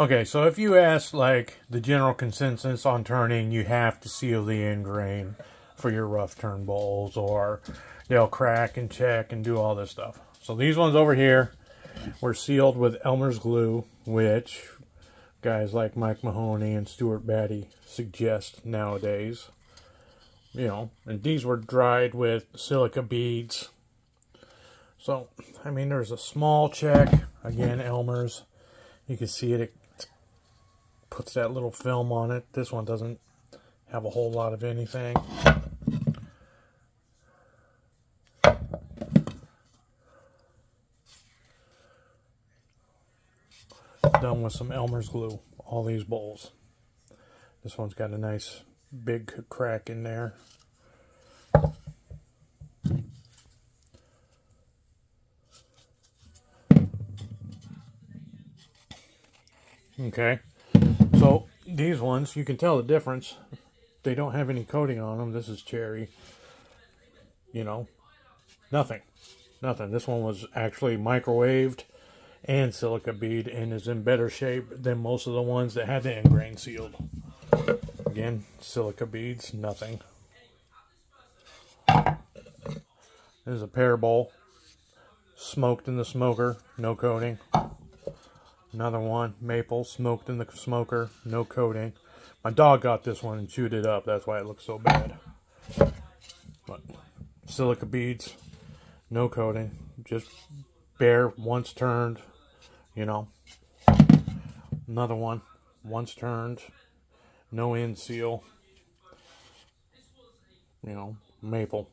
Okay, so if you ask like the general consensus on turning, you have to seal the end grain for your rough turn bowls or they'll crack and check and do all this stuff. So these ones over here were sealed with Elmer's glue, which guys like Mike Mahoney and Stuart Batty suggest nowadays. You know, and these were dried with silica beads. So, I mean, there's a small check. Again, Elmer's. You can see it. Puts that little film on it. This one doesn't have a whole lot of anything. done with some Elmer's glue, all these bowls. This one's got a nice big crack in there. Okay, so these ones, you can tell the difference. They don't have any coating on them. This is cherry. You know, nothing. Nothing. This one was actually microwaved and silica bead and is in better shape than most of the ones that had the end grain sealed. Again, silica beads, nothing. There's a pear bowl, smoked in the smoker, no coating. Another one, maple, smoked in the smoker, no coating. My dog got this one and chewed it up, that's why it looks so bad. But silica beads, no coating, just bare once turned, you know. Another one, once turned, no end seal, you know, maple.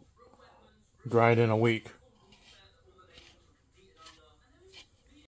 Dried in a week.